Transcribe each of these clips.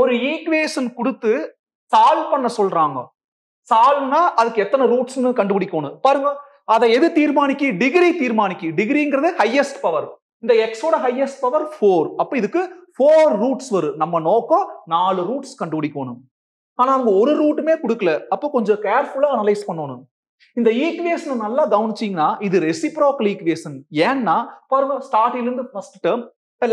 ஒரு ஈக்குவேஷன் கொடுத்து சால்வ் பண்ண சொல்றாங்க. சால்வ்னா அதுக்கு எத்தனை ரூட்ஸ்னு கண்டுபிடிக்கணும். பாருங்க அதை எது தீர்மானிக்கி? டிகிரி தீர்மானிக்கி. டிகிரிங்கிறது ஹையஸ்ட் பவர் இந்த எக்ஸோட ஹையஸ்ட் பவர் ஃபோர் அப்ப இதுக்கு ஃபோர் ரூட்ஸ் வரும். நம்ம நோக்கம் நாலு ரூட்ஸ் கண்டுபிடிக்கணும். ஆனா அவங்க ஒரு ரூட்டுமே கொடுக்கல. அப்போ கொஞ்சம் கேர்ஃபுல்லா அனலைஸ் பண்ணணும். இந்த ஈக்குவேஷன் நல்லா கவனிச்சிங்கன்னா இது ரெசிப்ரோக்கல் ஈக்குவேஷன் ஏன்னா பாருங்க ஸ்டார்டிங்ல இருந்து ஃபர்ஸ்ட் டேர்ம்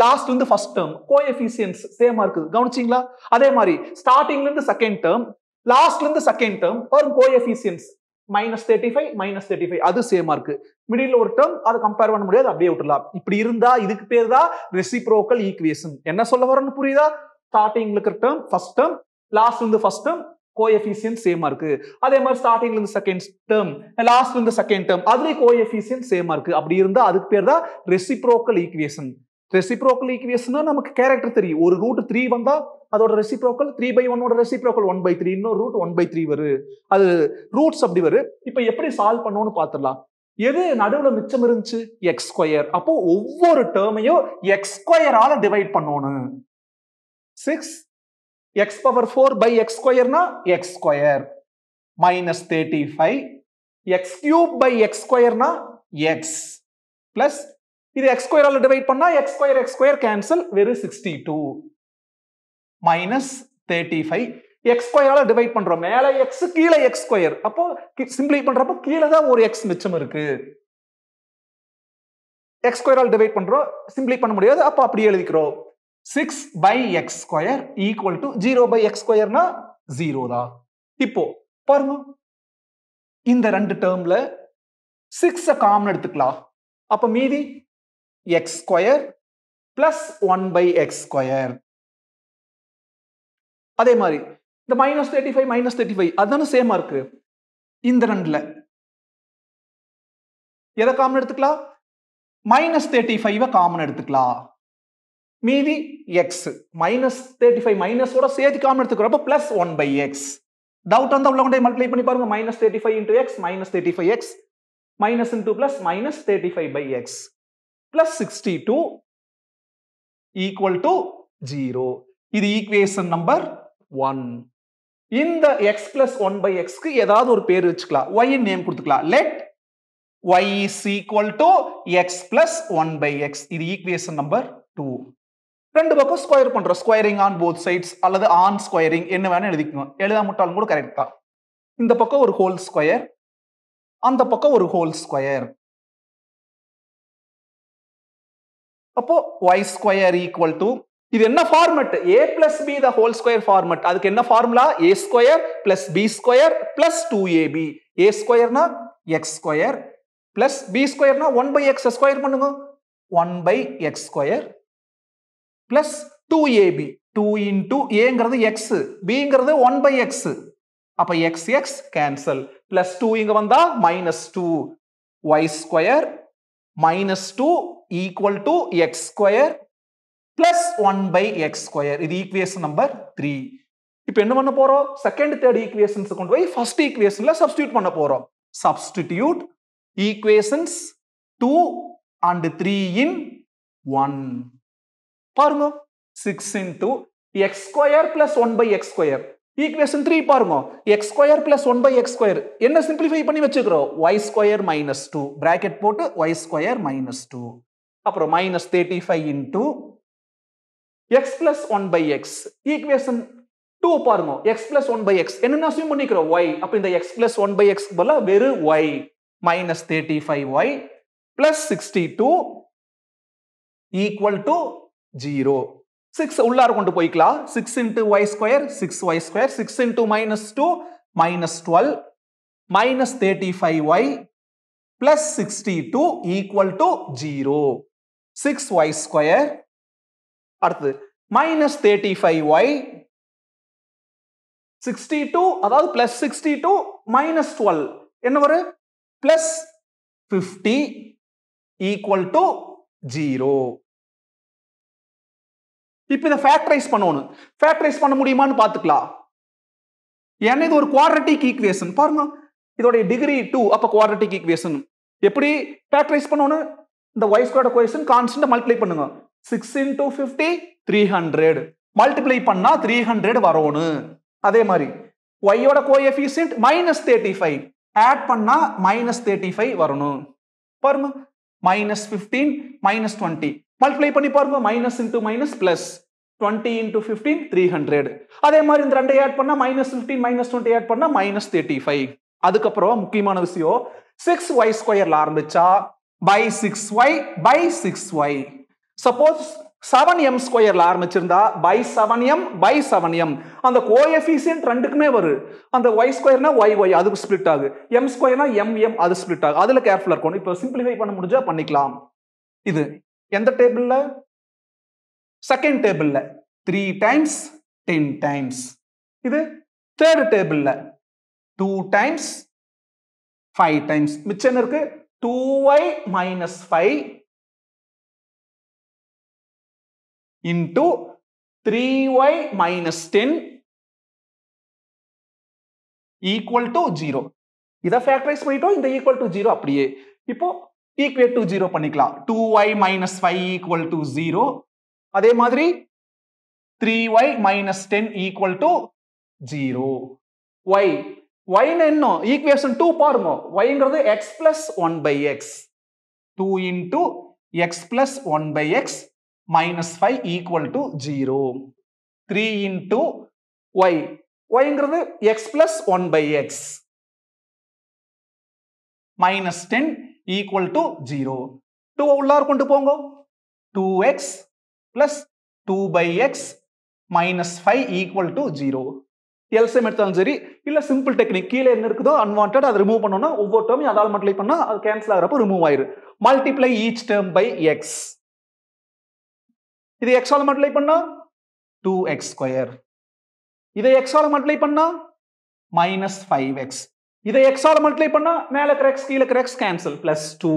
லாஸ்ட் வந்து ஃபர்ஸ்ட் டேர்ம் கோஎஃபிசியன்ஸ் சேமா இருக்குது. கவனிச்சிங்களா? அதே மாதிரி ஸ்டார்டிங்ல இருந்து செகண்ட் டேர்ம் லாஸ்ட்ல இருந்து செகண்ட் டேர்ம் பாருங்க coefficients minus thirty five minus thirty five அது சேமா இருக்கு மிடில் ஒரு டேர்ம் அதை கம்பேர் பண்ண முடியாது அப்படியே விட்டுலாம் இப்படி இருந்தா இதுக்கு பேர் தான் ரெசிப்ரோக்கல் ஈக்குவேஷன் என்ன சொல்ல வரேன்னு புரியுதா? ஸ்டார்டிங்ல இருக்கிற டேர்ம் ஃபர்ஸ்ட் டேர்ம் லாஸ்ட் இருந்து ஃபர்ஸ்ட் டேர்ம் கோஎஃபிசியன் சேமா இருக்கு. அதே மாதிரி ஸ்டார்டிங்ல இருந்து செகண்ட் டேர்ம் லாஸ்ட்ல இருந்து செகண்ட் டேர்ம் அதுலயும் கோஎஃபிசியன் சேமா இருக்கு. அப்படி இருந்தா அதுக்கு பேர் தான் ரெசிப்ரோக்கல் ஈக்குவேஷன் ரெசிப்ரோக்கல் ஈக்குவேஷன் நமக்கு கேரக்டர் தெரியும். ஒரு ரூட் த்ரீ வந்தா அதோட ரெசிப்ரோக்கல் த்ரீ பை ஒன்னோட ரெசிப்ரோக்கல் ஒன் பை த்ரீ இன்னொரு ரூட் ஒன் பை த்ரீ வரு. அது ரூட்ஸ் அப்படி வரு. இப்ப எப்படி சால்வ் பண்ணணும்னு பாத்துடலாம். எது நடுவுல மிச்சம் இருந்துச்சு? எக்ஸ் ஸ்கொயர் அப்போ ஒவ்வொரு டேர்மையும் எக்ஸ் ஸ்கொயரால டிவைட் பண்ணணும் six x power four by x ஸ்கொயர்னா x square minus thirty five x cube by x ஸ்கொயர்னா x plus இது எக்ஸ் ஸ்கொயரால் டிவைட் பண்ணால் x square x square cancel வெறும் sixty two minus thirty five x ஸ்கொயரால் divide பண்ணுறோம் மேலே X கீழே X square அப்போ சிம்பிளை பண்ணுறப்போ கீழே தான் ஒரு எக்ஸ் மிச்சம் இருக்கு. எக்ஸ் ஸ்கொயரால் டிவைட் பண்ணுறோம் சிம்பிளை பண்ண முடியாது. அப்போ அப்படியே எழுதிக்கிறோம். Six by x square equal to zero by x ஸ்கொயர்னா zero தான். இப்போ பாருங்க. இந்த ரெண்டு டேர்ம்ல சிக்ஸை காமன் எடுத்துக்கலாம். அப்போ மீதி x square plus one by x square அதே மாதிரி இந்த minus thirty five minus thirty five அதுதானே சேமா இருக்கு இந்த ரெண்டுல. எதை காமன் எடுத்துக்கலாம்? மைனஸ் தேர்ட்டி ஃபைவ் காமன் எடுத்துக்கலாம். மீதி எக்ஸ் மைனஸ் தேர்ட்டி ஃபைவ் மைனஸோட சேர்த்து common எடுத்துக்கிறப்ப plus one by x doubt வந்து உள்ள கொண்டே மல்டிப்ளை பண்ணி பாருங்க. Minus thirty five into x minus thirty five x minus into plus minus thirty five by x plus sixty two equal to zero இது equation number one இந்த x plus one by எக்ஸ்க்கு ஏதாவது ஒரு பேர் வச்சுக்கலாம். Y name கொடுத்துக்கலாம். Let y is equal to x plus one by x இது equation number two ரெண்டு பக்கம் ஸ்கொயர் பண்றோம். ஸ்கொயரிங் ஆன் போத் சைட்ஸ் அல்லது ஆன் ஸ்கொயரிங் என்ன வேணும் எழுதிக்கணும் எழுதாமட்டாலும் கூட கரெக்ட் தான். இந்த பக்கம் ஒரு ஹோல் ஸ்கொயர் அந்த பக்கம் ஒரு ஹோல் ஸ்கொயர் அப்போ ஒய் ஸ்கொயர் ஈக்குவல் டு இது என்ன format A plus B the whole square format அதுக்கு என்ன formula A square plus B square plus two AB A ஸ்கொயர்னா x square plus B ஸ்கொயர்னா ஒன் பை எக்ஸ் ஸ்கொயர் பண்ணுங்க. One by x square plus two AB two into ஏங்கிறது x பிங்கிறது one by x அப்ப x x cancel plus two இங்க வந்தா minus two y square minus two equal to x square plus one by x square இது equation number three இப்போ என்ன பண்ண போறோம்? செகண்ட் தேர்ட் ஈக்குவேஷன்ஸ் கொண்டு போய் ஃபர்ஸ்ட் ஈக்குவேஷன்ல சப்ஸ்டியூட் பண்ண போறோம். Substitute equations two and three in one பாருங்க. Six into x square plus one by x square equation three பாருங்க. X square plus one by x square என்ன சிம்பிளிஃபை பண்ணி வச்சுக்கிறோம்? Y square minus two bracket போட்டு y square minus two அப்புறம் minus thirty five into x plus one by x equation two பாருங்க. X plus one by x என்னென்ன assume பண்ணிக்கிறோம்? Y அப்போ இந்த x plus one by x பதிலாக வெறும் y minus thirty five y plus sixty two equal to zero six உள்ளார கொண்டு போய்க்கலாம். Six into y square six y square six into minus two minus twelve minus thirty five y plus sixty two equal to zero six y square அடுத்தது minus thirty five y sixty two அதாவது plus sixty two minus twelve என்ன வரும் plus fifty equal to zero இப்போ இதை factorise பண்ணணும். Factorise பண்ண முடியுமான்னு பார்த்துக்கலாம். ஏன்னா இது ஒரு குவாட்ரட்டிக் ஈக்குவேஷன் பாருங்க. இதோடைய டிகிரி டூ அப்போ குவாட்ரட்டிக் ஈக்குவேஷன் எப்படி ஃபேக்டரைஸ் பண்ணணும்? இந்த ஒய் ஸ்கொயர் கொயேஷன் கான்ஸ்டன்ட் மல்டிப்ளை பண்ணுங்க. Six into fifty three hundred multiply பண்ணா த்ரீ ஹண்ட்ரட் வரணும் அதே மாதிரி ஒய்யோட coefficient minus thirty five add பண்ணா மைனஸ் தேர்ட்டி ஃபைவ் வரணும் பாருங்க. Minus fifteen minus twenty multiply பண்ணி பாருங்க minus into minus plus twenty into fifteen three hundred அதே மாதிரி இந்த ரெண்டை ஆட் பண்ணால் minus fifteen minus twenty add பண்ணால் மைனஸ் தேர்ட்டி ஃபைவ் அதுக்கப்புறம் முக்கியமான விஷயம் சிக்ஸ் ஒய் ஸ்கொயர்ல ஆரம்பிச்சா by six y by six y suppose seven M ஸ்கொயரில் ஆரம்பிச்சிருந்தா by seven M by seven M அந்த கோஎஃபிசியன்ட் ரெண்டுக்குமே வரும் அந்த ஒய் ஸ்கொயர்னா ஒய் ஒய் அதுக்கு ஸ்பிளிட் ஆகு. எம் ஸ்கொயர்னா எம் எம் அது ஸ்பிளிட் ஆகும் அதில் கேர்ஃபுல்லாக இருக்கணும். இப்போ சிம்பிளிஃபை பண்ண முடிஞ்சா பண்ணிக்கலாம். இது எந்த டேபிளில் செகண்ட் டேபிளில் த்ரீ டைம்ஸ் டென் டைம்ஸ் இது தேர்ட் டேபிளில் டூ டைம்ஸ் ஃபைவ் டைம்ஸ் மிச்சம் இருக்கு? Two y minus five into three y minus ten equal to zero இதை factorize பண்ணிட்டோம் இந்த ஈக்குவல் to ஜீரோ அப்படியே. இப்போ equate to ஜீரோ பண்ணிக்கலாம். Two y minus equal equal to zero அதே மாதிரி three y minus ten equal to zero y ஒய்னு என்ன equation two பாருங்க. ஒய்ங்கிறது x plus one by x two into x plus one by x minus five equal to zero three into y ஒய்ங்கிறது x plus one by x minus ten equal to zero two உள்ளார் கொண்டு போங்க. Two x plus two by x minus five equal to zero LCM எடுத்தாலும் சரி இல்லை simple technique கீழே என்ன இருக்குதோ unwanted அதை ரிமூவ் பண்ணோம்னா ஒவ்வொரு டேர்மையும் அதால் மல்டிப்ளை பண்ணால் அது கேன்சல் ஆகிறப்ப ரிமூவ் ஆயிரு multiply each term by x இது எக்ஸால மல்டிப்ளை பண்ணா டூ எக்ஸ் ஸ்கொயர் இதை எக்ஸால மல்டிப்ளை பண்ணா மைனஸ் ஃபைவ் எக்ஸ் இதை எக்ஸால மல்டிப்ளை பண்ணா மேல இருக்கிற எக்ஸ் கீழே இருக்கிற x cancel plus two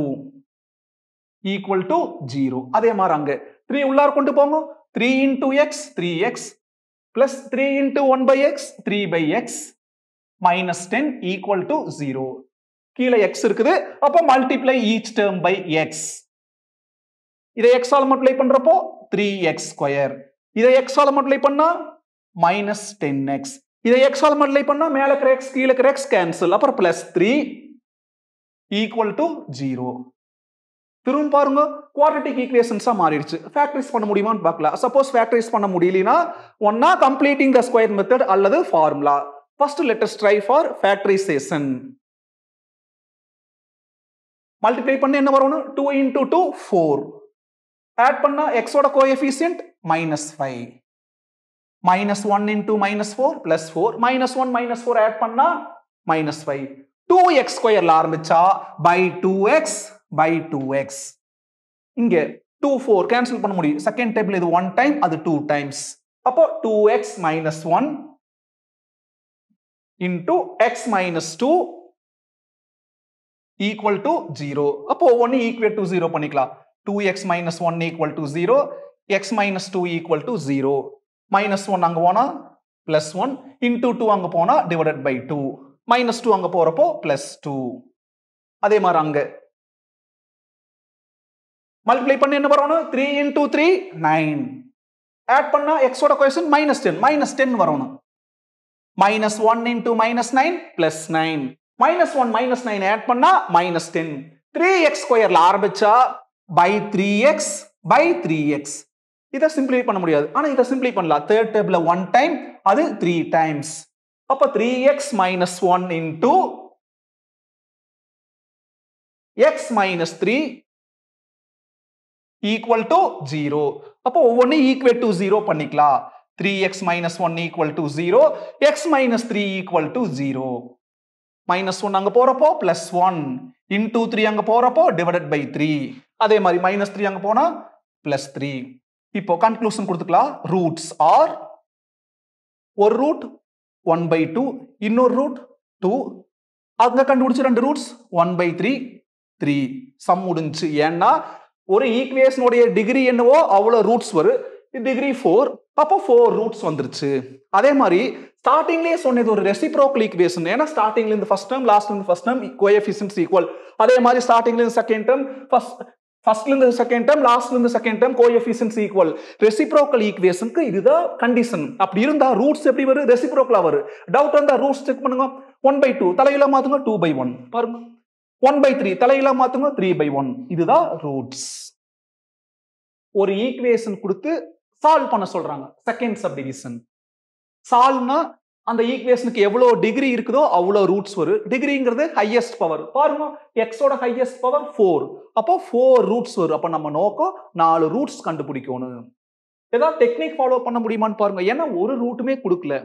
equal to zero அதே மாதிரி அங்கே. த்ரீ உள்ளார் கொண்டு போங்க. Three into x three x plus three into one by x three by x minus ten equal to zero கீழே எக்ஸ் இருக்குது. அப்போ multiply each term by x இதை x மல்டிப்ளை பண்ணுறப்போ த்ரீ 3x ஸ்கொயர் இதை x ஆல multiply பண்ணா minus 10x இதை x ஆல multiply பண்ணா மேல இருக்கிற x கீழே இருக்கிற எக்ஸ் கேன்சல் அப்புறம் plus three equal to zero திரும்ப பாருங்க குவாட்ரட்டிக் ஈக்குவேஷன்ஸா மாறிடுச்சு. ஃபேக்டரிஸ் பண்ண முடியுமான்னு பார்க்கலாம் சப்போஸ் ஃபேக்டரிஸ் பண்ண முடியலனா ஒன்னா கம்ப்ளீட்டிங் த ஸ்கொயர் மெத்தட் அல்லது formula first let us try for factorisation multiply பண்ண என்ன வரணும் two into two four add பண்ணா எக்ஸோட coefficient minus five minus one into minus four plus four minus one minus four add பண்ணா minus five two x ஸ்கொயர்ல ஆரம்பிச்சா by two x by two x இங்க two four cancel பண்ண முடியும். Second table இது one time அது two times அப்போ two x minus one into x minus two equal to zero அப்போ ஒன்னு ஈக்குவல் டு ஜீரோ பண்ணிக்கலாம். Two x minus one equal to zero x minus two equal to zero minus one அங்கே போனால் plus one into two அங்கே போனால் divided by two minus two அங்கே போகிறப்போ plus two அதே மாதிரி அங்கே. மல்டிப்ளை பண்ணி என்ன வரணும் three into three nine add பண்ணா எக்ஸோட கொஷன் மைனஸ் டென் மைனஸ் டென் வரணும் minus one into minus nine plus nine minus one minus nine add பண்ணா மைனஸ் டென் த்ரீ எக்ஸ் ஸ்கொயர்ல ஆரம்பிச்சா by three x by three x இதை simplify பண்ண முடியாது. ஆனால் இதை சிம்பிளை பண்ணலாம். தேர்ட் டேபிள்ல ஒன் டைம் அது த்ரீ டைம்ஸ் அப்போ three x minus one into x minus three equal to zero அப்போ ஒவ்வொன்றும் ஈக்குவேட் டு ஜீரோ பண்ணிக்கலாம். Three x minus one equal to zero x minus three equal to zero minus one அங்கே போகிறப்போ plus one into three அங்கே போகிறப்போ divided by three அதே மாதிரி minus three அங்கே போனால் பிளஸ் த்ரீ இப்போ கன்க்ளூஷன் கொடுத்துக்கலாம். ரூட்ஸ் ஆர் ஒரு ரூட் ஒன் பை டூ இன்னொரு ரூட் டூ அங்கே கண்டுபிடிச்ச ரெண்டு roots one by three three sum முடிஞ்சு. ஏன்னா ஒரு ஈக்குவேஷனுடைய டிகிரி என்னவோ அவ்வளோ ரூட்ஸ் வரும் டிகிரி ஃபோர் அப்போ ஃபோர் ரூட்ஸ் வந்துருச்சு. அதே மாதிரி ஸ்டார்டிங்லேயே சொன்னது ஒரு ரெசிப்ரோக்கல் ஈக்குவேஷன் ஏன்னா ஸ்டார்டிங்ல இருந்து ஃபர்ஸ்ட் டேர்ம் லாஸ்ட் இருந்து ஃபர்ஸ்ட் டேர்ம் கோஎஃபிஷியன்ஸ் ஈக்குவல் அதே மாதிரி ஸ்டார்டிங்ல இருந்து செகண்ட் டேர்ம் ஃபர்ஸ்ட் ஃபர்ஸ்ட்லேருந்து second time லாஸ்ட்லேருந்து second second time coefficients equal reciprocal ஈக்குவேஷனுக்கு இதுதான் கண்டிஷன் அப்படி இருந்தால் ரூட்ஸ் எப்படி வரும்? ரெசிப்ரோக்கலாக வரும். டவுட் இருந்தால் ரூட்ஸ் செக் பண்ணுங்க. ஒன் பை டூ தலையில மாத்துங்க டூ பை ஒன் பாருங்க. ஒன் பை த்ரீ தலையில மாத்துங்க த்ரீ பை ஒன் இதுதான் ரூட்ஸ் ஒரு ஈக்குவேஷன் கொடுத்து சால்வ் பண்ண சொல்றாங்க. செகண்ட் சப்டிவிஷன் சால்வ்னா அந்த ஈக்குவேஷனுக்கு எவ்வளோ டிகிரி இருக்குதோ அவ்வளோ ரூட்ஸ் வரும். டிகிரிங்கிறது ஹையஸ்ட் பவர் பாருங்க எக்ஸோட ஹையஸ்ட் பவர் ஃபோர் அப்போ ஃபோர் ரூட்ஸ் வரும். அப்போ நம்ம நோக்கம் நாலு ரூட்ஸ் கண்டுபிடிக்கணும். ஏதாவது டெக்னிக் ஃபாலோ பண்ண முடியுமான்னு பாருங்க. ஏன்னா ஒரு ரூட்டுமே கொடுக்கல.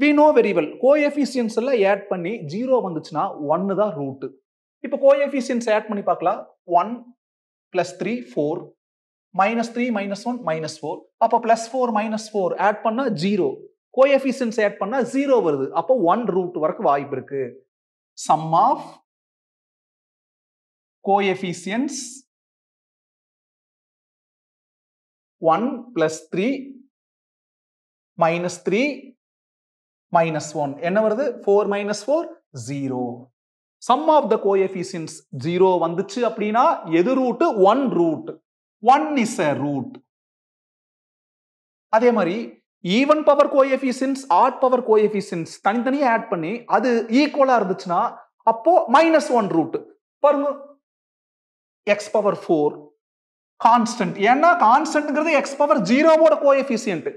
We know very well coefficients எல்லாம் ஆட் பண்ணி ஜீரோ வந்துச்சுன்னா ஒன்று தான் ரூட்டு இப்போ கோஎஃபிஷியன்ஸ் ஆட் பண்ணி பார்க்கலாம். One plus three four minus three minus one minus four அப்போ plus four minus four add பண்ணால் ஜீரோ கோஎஃபிஷியன்ஸ் ஆட் பண்ணால் ஜீரோ வருது. அப்போ ஒன் ரூட் வரைக்கும் வாய்ப்பு இருக்கு. Sum of coefficients one plus three minus three minus one என்ன வருது? Four minus four zero sum of the coefficients zero வந்துச்சு அப்படின்னா எது root one root one is a root அதே மாதிரி even power coefficients odd power coefficients தனித்தனியாக add பண்ணி அது ஈக்குவலாக இருந்துச்சுன்னா அப்போ மைனஸ் ஒன் ரூட் பாருங்க. எக்ஸ் பவர் ஃபோர் கான்ஸ்டன்ட் ஏன்னா கான்ஸ்டன்ட்ங்கிறது எக்ஸ் பவர் ஜீரோவோட கோஎஃபிஷியன்ட்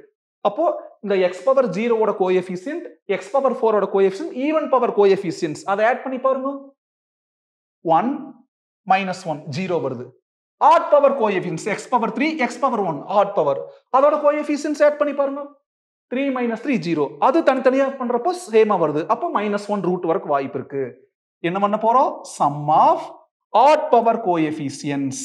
அப்போ இந்த எக்ஸ் பவர் ஜீரோவோட கோஎஃபிஷியன்ட் எக்ஸ் பவர் ஃபோரோட கோஎஃபிஷியன்ட் ஈவன் பவர் கோஎஃபிஷியன்ஸ் அதை ஆட் பண்ணி பாருங்க. ஒன் மைனஸ் ஒன் ஜீரோ வருது. Odd power coefficients x power three x power one odd power அதோட கோஎஃபிஷியன்ஸ் ஆட் பண்ணி பாருங்க. த்ரீ மைனஸ் த்ரீ ஜீரோ அது தனித்தனியாக பண்றப்போ சேமா வருது. அப்போ மைனஸ் ஒன் ரூட் வரைக்கும் வாய்ப்பு இருக்கு. என்ன பண்ண போறோம்? Sum of odd power coefficients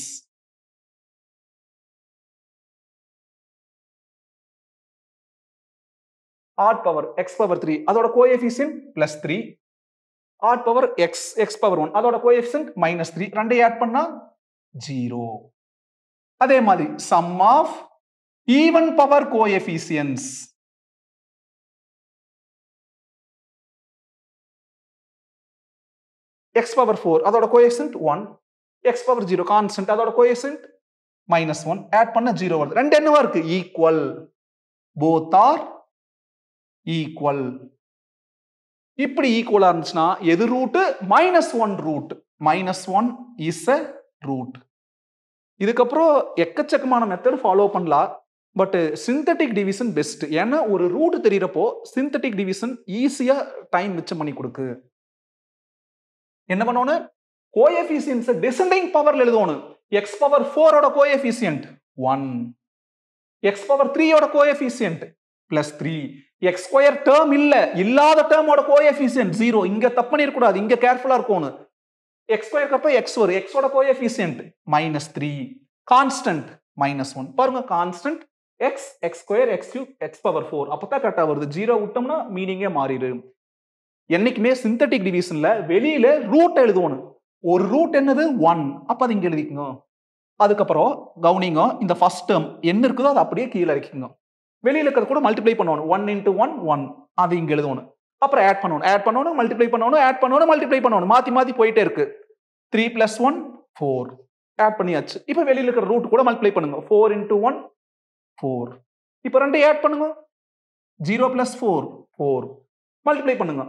odd power x power three அதோட coefficient plus three odd power x x power one அதோட கோஎஃபிஷியன் மைனஸ் த்ரீ ரெண்டையும் ஆட் பண்ணா ஜீரோ. அதே மாதிரி sum of even power coefficients x power four அதோட coefficient one x power zero constant அதோட coefficient minus one add பண்ண zero வருது. ரெண்டு என்னவா இருக்கு? ஈக்குவல் போத் ஆர் ஈக்குவல் இப்படி ஈக்குவலா இருந்துச்சுன்னா எது root minus one root minus one is a root இதுக்கப்புறம் எக்கச்சக்கமான மெத்தட் ஃபாலோ பண்ணலாம். பட் சிந்தட்டிக் டிவிஷன் பெஸ்ட் ஏன்னா ஒரு ரூட் தெரிகிறப்போ சிந்தட்டிக் டிவிஷன் ஈஸியாக டைம் மிச்சம் பண்ணி கொடுக்கு. என்ன பண்ணோன்னு கோஎஃபிசியன்ஸை டிசெண்டிங் பவர்ல எழுதணும் எக்ஸ் பவர் ஃபோரோட கோஎஃபிசியன்ட் ஒன் எக்ஸ் பவர் த்ரீயோட coefficient plus three x square term இல்ல இல்லாத டேர்மோட கோஎஃபிஷியன்ட் ஜீரோ இங்க தப்பு பண்ணிடக்கூடாது. இங்க கேர்ஃபுல்லா இருக்கணும் எக்ஸ் ஸ்கொயர் எக்ஸ் வரும் எக்ஸோட coefficient minus three constant minus one பாருங்க constant x x square x cube x power four அப்பதான் கரெக்டா வருது. ஜீரோ விட்டோம்னா மீனிங்கே மாறிடு. என்னைக்குமே சிந்தட்டிக் டிவிஷன்ல வெளியில ரூட் எழுதுவோம். ஒரு ரூட் என்னது? ஒன் அப்ப அது இங்க எழுதிக்கோங்க. அதுக்கப்புறம் கவுனிங்க இந்த ஃபர்ஸ்ட் டேர்ம் என்ன இருக்குதோ அது அப்படியே கீழே இறக்கிங்க வெளியில இருக்கிறது கூட மல்டிப்ளை பண்ணணும் ஒன் இன்ட்டு ஒன் ஒன் அது இங்க எழுதணும் அப்புறம் ஆட் பண்ணணும். ஆட் பண்ணணும் மல்டிப்ளை பண்ணணும் ஆட் பண்ணணும் மல்டிப்ளை பண்ணணும். மாற்றி மாற்றி போயிட்டே இருக்கு. Three plus one four add பண்ணியாச்சு. இப்போ வெளியில் இருக்கிற ரூட் கூட மல்டிப்ளை பண்ணுங்க. ஃபோர் இன்டூ ஒன் ஃபோர் இப்போ ரெண்டு ஆட் பண்ணுங்க. Zero plus four four multiply பண்ணுங்க.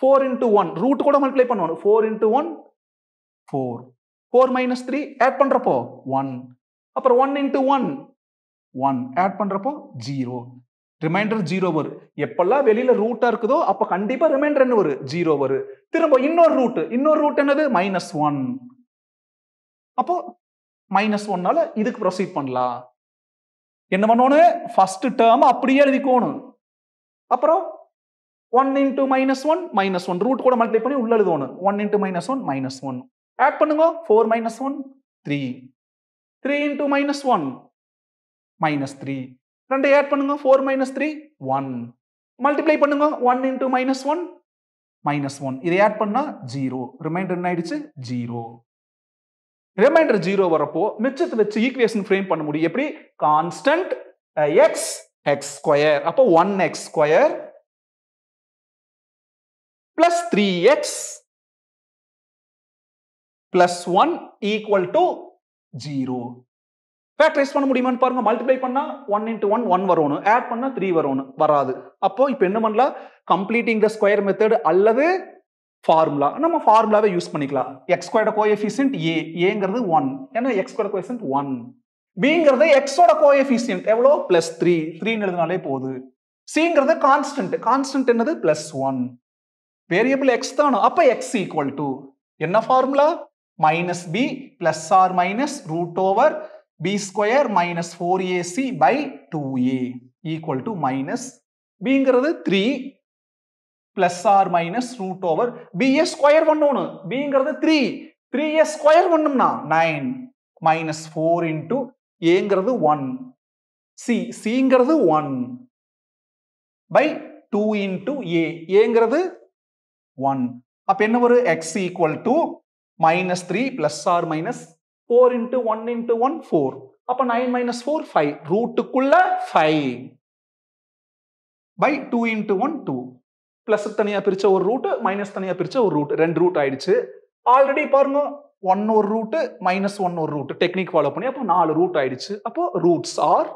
ஃபோர் இன்டூ ஒன் ரூட் கூட மல்டிப்ளை பண்ணணும். Four into one four four minus three add பண்ணுறப்போ ஒன் அப்புறம் one into one one add பண்ணுறப்போ ஜீரோ ரிமைண்டர் ஜீரோ வரும் எப்பெல்லாம் வெளியில ரூட்டா இருக்குதோ அப்ப கண்டிப்பா ரிமைண்டர் என்ன வரும் ஜீரோ வரும் திரும்ப இன்னொரு ரூட் இன்னொரு ரூட் என்னது? மைனஸ் ஒன் அப்போ மைனஸ் ஒன்னால இதுக்கு ப்ரொசீட் பண்ணலாம். என்ன பண்ணணும் ஃபர்ஸ்ட் டேர்ம் அப்படியே எழுதிக்கோணும். அப்புறம் one into minus one minus one root கூட மல்டிப்ளை பண்ணி உள்ள எழுதணும். One into minus one minus one add பண்ணுங்க. Four minus one three three into minus one minus three ரெண்டு ஆட் பண்ணுங்க four minus three one multiply பண்ணுங்க one into minus one minus one இதை add பண்ணா zero remainder என்ன ஆயிடுச்சு? Zero remainder zero வரப்போ மிச்சத்தை வச்சு ஈக்குவேஷன் ஃப்ரேம் பண்ண முடியும். எப்படி? கான்ஸ்டன்ட் எக்ஸ் எக்ஸ் ஸ்கொயர் அப்போ one x square plus three x plus one equal to zero factorise பண்ண முடியுமான்னு பாருங்க. மல்டிப்ளை பண்ணா ஒன் இன்ட்டு ஒன் ஒன் வரணும் ஆட் பண்ணா த்ரீ வரணும் வராது. அப்போ இப்போ என்ன பண்ணலாம்? கம்ப்ளீட்டிங் த ஸ்கொயர் மெத்தட் அல்லது ஃபார்முலா நம்ம ஃபார்முலாவே யூஸ் பண்ணிக்கலாம். எக்ஸ் ஸ்கொயர்ட கோஎஃபிஷியன்ட் ஏ ஏங்கிறது ஒன் ஏன்னா எக்ஸ் ஸ்கொயர் கோஎஃபிஷியன்ட் ஒன் பிங்கிறது எக்ஸோட கோஎஃபிஷியன்ட் எவ்வளோ? பிளஸ் த்ரீ த்ரீன்னு எழுதினாலே போகுது சிங்கிறது கான்ஸ்டன்ட் கான்ஸ்டன்ட் என்னது? பிளஸ் ஒன் வேரியபிள் எக்ஸ் தானோ? அப்போ எக்ஸ் ஈக்குவல் டு என்ன formula minus b plus or minus root over b square minus four ac by two a equal to minus பிங்கிறது three plus or minus root over b a square பண்ணணும் பிங்கிறது three three a square பண்ணும்னா nine minus four into ஏங்கிறது one c சிங்கிறது one by two into a ஏங்கிறது one அப்போ என்ன வரும்? X equal to minus three plus or minus four into one into one four அப்போ nine minus four five ரூட்டுக்குள்ள five by two into one two plus தனியாக பிரித்த ஒரு root minus தனியாக பிரித்த ஒரு ரூட் ரெண்டு ரூட் ஆயிடுச்சு. ஆல்ரெடி பாருங்க ஒன் ஒரு ரூட்டு மைனஸ் ஒன் ஒரு ரூட் டெக்னிக் ஃபாலோ பண்ணி அப்போ நாலு ரூட் ஆயிடுச்சு. அப்போ ரூட்ஸ் ஆர்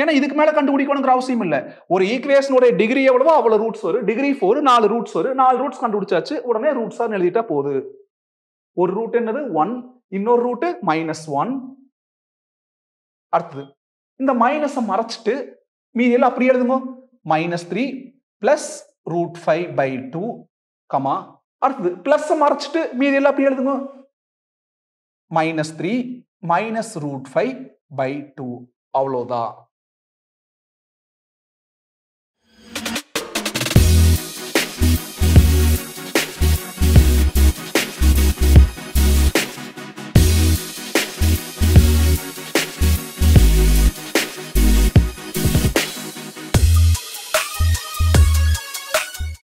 ஏன்னா இதுக்கு மேலே கண்டுபிடிக்கணுங்கிற அவசியம் இல்லை. ஒரு ஈக்குவேஷனோட டிகிரி எவ்வளவோ அவ்வளோ ரூட்ஸ் வரும். டிகிரி ஃபோர் நாலு ரூட்ஸ் வரும். நாலு ரூட்ஸ் கண்டுபிடிச்சாச்சு. உடனே ரூட்ஸ் எழுதிட்டா போகுது ஒரு ரூட் என்னது? ஒன் இன்னொரு ரூட்டு மைனஸ் ஒன் அடுத்தது. இந்த மைனஸை மறைச்சிட்டு மீதி எல்லாம் அப்படி எழுதுங்க. Minus three plus root five by two comma அடுத்தது பிளஸ் மறைச்சிட்டு மீதி எல்லாம் அப்படி எழுதுங்க. Minus three minus root five by two அவ்வளோதான்